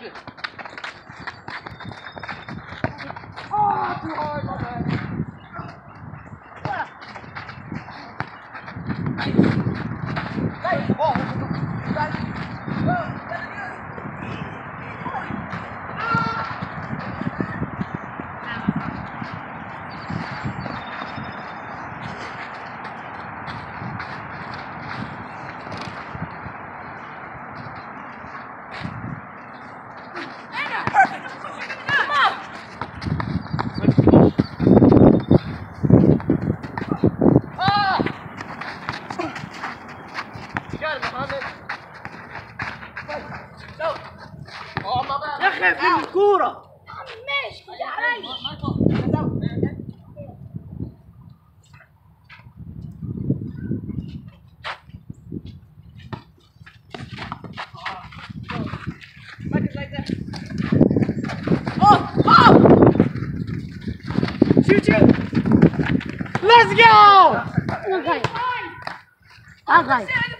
Grab. Oh, too hard, my man. Ah! Oh. يا أخي في الكوره ماشي. Oh, oh! Shoot you! Let's go! أوكي أوكي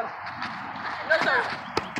No, sir.